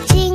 watching